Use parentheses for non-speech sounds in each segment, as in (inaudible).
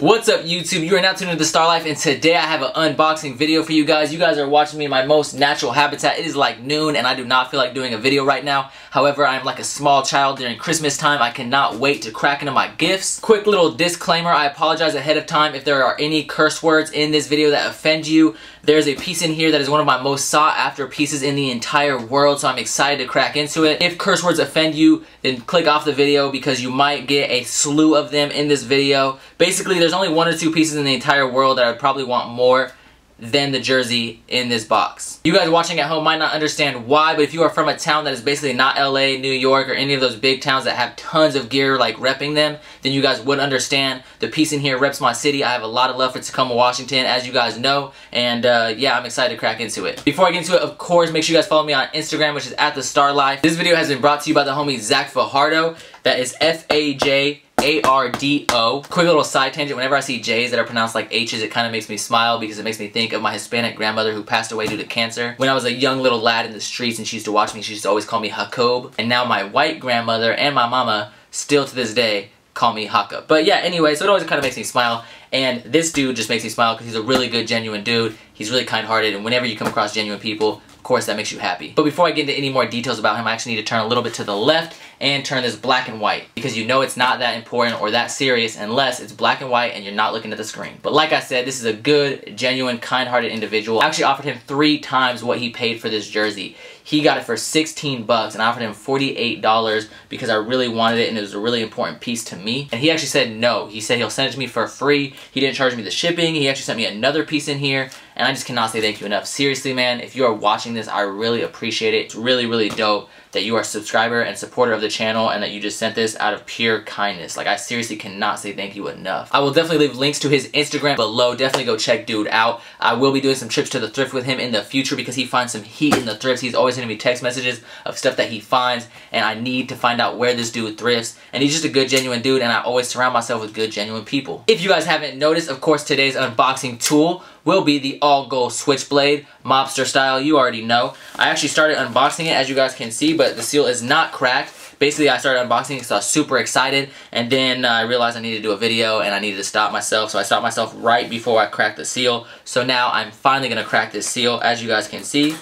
What's up YouTube? You are now tuned into the Starr Life and today I have an unboxing video for you guys. You guys are watching me in my most natural habitat. It is like noon and I do not feel like doing a video right now. However, I'm like a small child during Christmas time. I cannot wait to crack into my gifts. Quick little disclaimer, I apologize ahead of time if there are any curse words in this video that offend you. There's a piece in here that is one of my most sought after pieces in the entire world, so I'm excited to crack into it. If curse words offend you, then click off the video because you might get a slew of them in this video. Basically, there's only one or two pieces in the entire world that I would probably want more than the jersey in this box. You guys watching at home might not understand why, but if you are from a town that is basically not LA, New York, or any of those big towns that have tons of gear like repping them, then you guys would understand. The piece in here reps my city. I have a lot of love for Tacoma, Washington, as you guys know, and uh, yeah, I'm excited to crack into it. Before I get into it, of course, make sure you guys follow me on Instagram, which is at the Starr Life. This video has been brought to you by the homie Zach Fajardo. That is F-A-J a-R-D-O. Quick little side tangent, whenever I see J's that are pronounced like H's, it kind of makes me smile because it makes me think of my Hispanic grandmother who passed away due to cancer. When I was a young little lad in the streets and she used to watch me, she used to always call me Jacob. And now my white grandmother and my mama, still to this day, call me Haka. But yeah, anyway, so it always kind of makes me smile. And this dude just makes me smile because he's a really good, genuine dude. He's really kind-hearted, and whenever you come across genuine people, of course that makes you happy. But before I get into any more details about him, I actually need to turn a little bit to the left and turn this black and white because you know it's not that important or that serious unless it's black and white and you're not looking at the screen. But like I said, this is a good, genuine, kind-hearted individual. I actually offered him three times what he paid for this jersey. He got it for 16 bucks and I offered him $48 because I really wanted it and it was a really important piece to me. And he actually said no. He said he'll send it to me for free. He didn't charge me the shipping. He actually sent me another piece in here and I just cannot say thank you enough. Seriously, man, if you are watching this, I really appreciate it. It's really, really dope that you are a subscriber and supporter of the channel and that you just sent this out of pure kindness. Like, I seriously cannot say thank you enough. I will definitely leave links to his Instagram below. Definitely go check dude out. I will be doing some trips to the thrift with him in the future because he finds some heat in the thrifts. He's always sending me text messages of stuff that he finds and I need to find out where this dude thrifts. And he's just a good, genuine dude and I always surround myself with good, genuine people. If you guys haven't noticed, of course, today's unboxing tool will be the all gold switchblade mobster style you already know. I actually started unboxing it as you guys can see but the seal is not cracked. Basically I started unboxing it because I was super excited and then uh, I realized I needed to do a video and I needed to stop myself so I stopped myself right before I cracked the seal. So now I'm finally gonna crack this seal as you guys can see.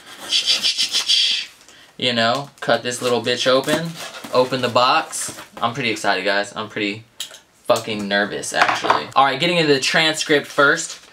You know cut this little bitch open open the box. I'm pretty excited guys. I'm pretty fucking nervous actually. Alright getting into the transcript first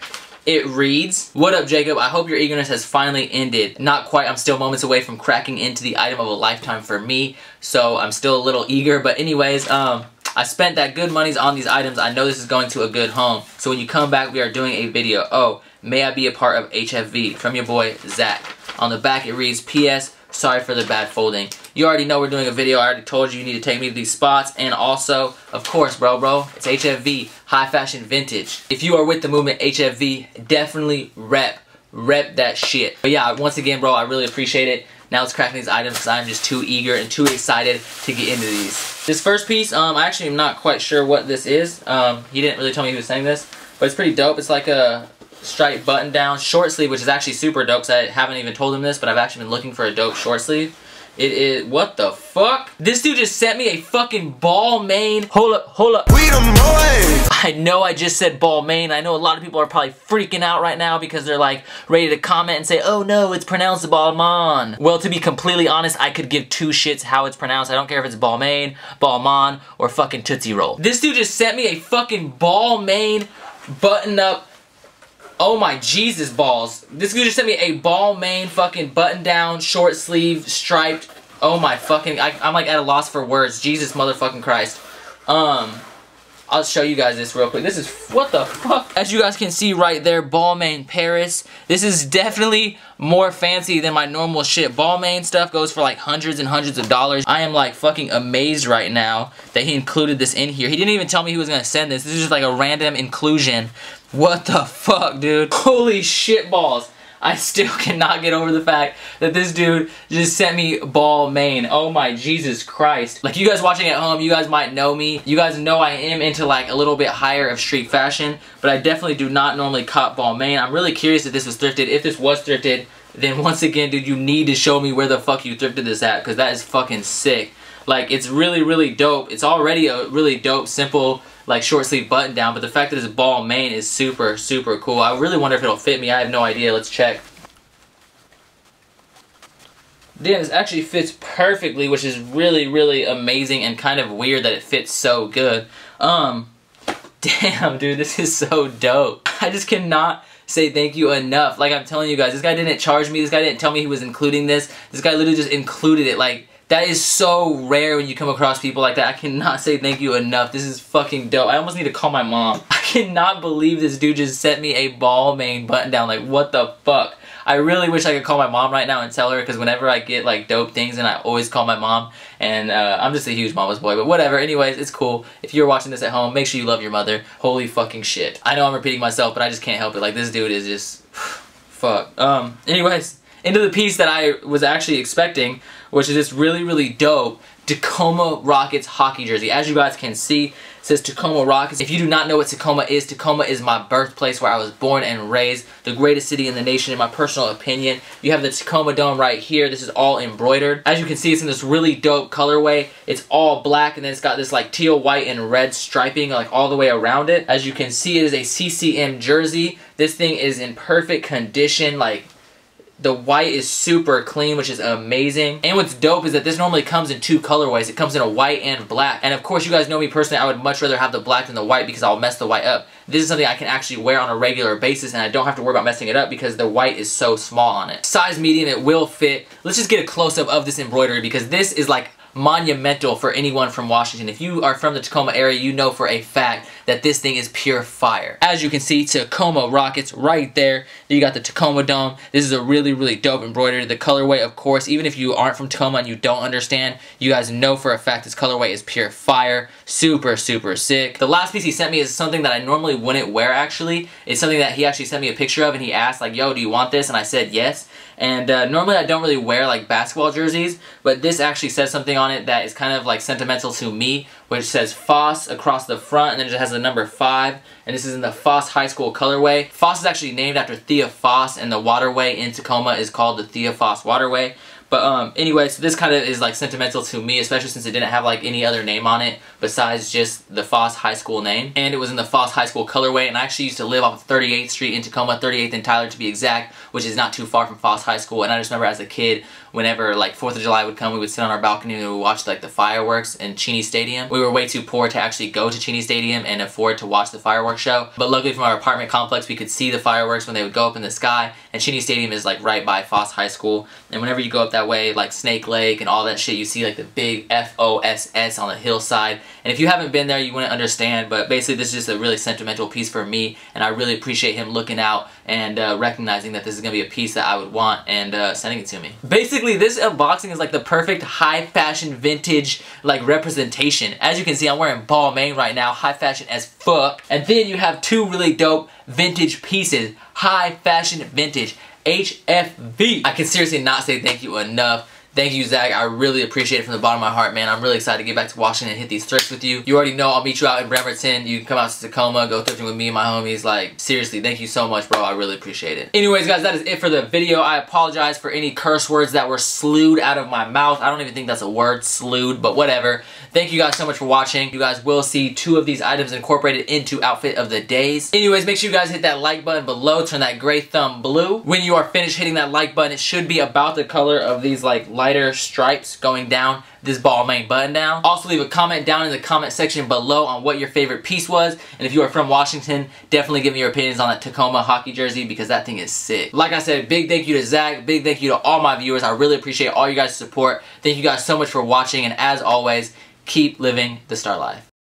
it reads, What up, Jacob? I hope your eagerness has finally ended. Not quite. I'm still moments away from cracking into the item of a lifetime for me, so I'm still a little eager. But anyways, um, I spent that good monies on these items. I know this is going to a good home. So when you come back, we are doing a video. Oh, may I be a part of HFV? From your boy, Zach. On the back, it reads, P.S. Sorry for the bad folding. You already know we're doing a video. I already told you you need to take me to these spots. And also, of course, bro, bro, it's HFV, High Fashion Vintage. If you are with the movement HFV, definitely rep, rep that shit. But yeah, once again, bro, I really appreciate it. Now let's crack these items because I'm just too eager and too excited to get into these. This first piece, um, I actually am not quite sure what this is. Um, he didn't really tell me he was saying this, but it's pretty dope. It's like a striped button down short sleeve, which is actually super dope because I haven't even told him this, but I've actually been looking for a dope short sleeve. It is, what the fuck? This dude just sent me a fucking ball main. Hold up, hold up. We the boys. I know I just said ball main. I know a lot of people are probably freaking out right now because they're like ready to comment and say, oh no, it's pronounced Balmain. Well, to be completely honest, I could give two shits how it's pronounced. I don't care if it's Balmain, Balmain, or fucking Tootsie Roll. This dude just sent me a fucking ball main button up Oh my Jesus balls. This dude just sent me a ball main fucking button down, short sleeve, striped. Oh my fucking, I, am like at a loss for words. Jesus motherfucking Christ. Um, I'll show you guys this real quick. This is, what the fuck? As you guys can see right there, Balmain Paris. This is definitely more fancy than my normal shit. Balmain stuff goes for like hundreds and hundreds of dollars. I am like fucking amazed right now that he included this in here. He didn't even tell me he was gonna send this. This is just like a random inclusion what the fuck, dude? Holy shit balls. I still (laughs) cannot get over the fact that this dude just sent me Balmain. Oh my Jesus Christ. Like you guys watching at home, you guys might know me. You guys know I am into like a little bit higher of street fashion, but I definitely do not normally cop Balmain. I'm really curious if this was thrifted. If this was thrifted, then once again, dude, you need to show me where the fuck you thrifted this at because that is fucking sick. Like, it's really, really dope. It's already a really dope, simple like short sleeve button down, but the fact that it's ball main is super, super cool. I really wonder if it'll fit me. I have no idea. Let's check. Damn, this actually fits perfectly, which is really, really amazing and kind of weird that it fits so good. Um, (laughs) damn, dude, this is so dope. I just cannot say thank you enough. Like I'm telling you guys, this guy didn't charge me. This guy didn't tell me he was including this. This guy literally just included it. Like, that is so rare when you come across people like that. I cannot say thank you enough. This is fucking dope. I almost need to call my mom. (laughs) I cannot believe this dude just sent me a ball main button down. Like, what the fuck? I really wish I could call my mom right now and tell her because whenever I get like dope things and I always call my mom and uh, I'm just a huge mama's boy but whatever anyways it's cool if you're watching this at home make sure you love your mother holy fucking shit I know I'm repeating myself but I just can't help it like this dude is just (sighs) fuck um anyways into the piece that I was actually expecting which is this really really dope Tacoma Rockets hockey jersey. As you guys can see, says Tacoma Rockets. If you do not know what Tacoma is, Tacoma is my birthplace where I was born and raised. The greatest city in the nation in my personal opinion. You have the Tacoma Dome right here. This is all embroidered. As you can see, it's in this really dope colorway. It's all black and then it's got this like teal, white, and red striping like all the way around it. As you can see, it is a CCM jersey. This thing is in perfect condition. Like the white is super clean, which is amazing. And what's dope is that this normally comes in two colorways. It comes in a white and black. And of course, you guys know me personally, I would much rather have the black than the white because I'll mess the white up. This is something I can actually wear on a regular basis and I don't have to worry about messing it up because the white is so small on it. Size medium, it will fit. Let's just get a close-up of this embroidery because this is like monumental for anyone from Washington. If you are from the Tacoma area, you know for a fact that this thing is pure fire. As you can see, Tacoma Rockets right there. You got the Tacoma Dome. This is a really, really dope embroidery. The colorway, of course, even if you aren't from Tacoma and you don't understand, you guys know for a fact this colorway is pure fire. Super, super sick. The last piece he sent me is something that I normally wouldn't wear, actually. It's something that he actually sent me a picture of and he asked, like, yo, do you want this? And I said yes. And uh, normally I don't really wear like basketball jerseys, but this actually says something it that is kind of like sentimental to me, which says Foss across the front and then it has the number 5. And this is in the Foss High School colorway. Foss is actually named after Thea Foss and the waterway in Tacoma is called the Thea Foss Waterway. But um, anyway, so this kind of is like sentimental to me, especially since it didn't have like any other name on it besides just the Foss High School name. And it was in the Foss High School colorway, and I actually used to live off of 38th Street in Tacoma, 38th and Tyler to be exact, which is not too far from Foss High School. And I just remember as a kid, whenever like 4th of July would come, we would sit on our balcony and we would watch like the fireworks in Cheney Stadium. We were way too poor to actually go to Cheney Stadium and afford to watch the fireworks show. But luckily from our apartment complex, we could see the fireworks when they would go up in the sky. And Cheney Stadium is like right by Foss High School. And whenever you go up that way, like Snake Lake and all that shit, you see like the big F-O-S-S on the hillside. And if you haven't been there, you wouldn't understand. But basically, this is just a really sentimental piece for me. And I really appreciate him looking out and uh, recognizing that this is to be a piece that I would want and uh, sending it to me. Basically, this unboxing is like the perfect high fashion vintage like representation. As you can see, I'm wearing Balmain right now, high fashion as fuck. And then you have two really dope vintage pieces, high fashion vintage. HFV. I can seriously not say thank you enough. Thank you, Zach. I really appreciate it from the bottom of my heart, man. I'm really excited to get back to Washington and hit these thrifts with you. You already know I'll meet you out in Bremerton. You can come out to Tacoma, go thrifting with me and my homies. Like, seriously, thank you so much, bro. I really appreciate it. Anyways, guys, that is it for the video. I apologize for any curse words that were slewed out of my mouth. I don't even think that's a word, slewed, but whatever. Thank you guys so much for watching. You guys will see two of these items incorporated into Outfit of the Days. Anyways, make sure you guys hit that like button below. Turn that gray thumb blue. When you are finished hitting that like button, it should be about the color of these like lighter stripes going down this ball main button down. Also leave a comment down in the comment section below on what your favorite piece was. And if you are from Washington, definitely give me your opinions on that Tacoma hockey jersey because that thing is sick. Like I said, big thank you to Zach. Big thank you to all my viewers. I really appreciate all you guys' support. Thank you guys so much for watching. And as always, keep living the star life.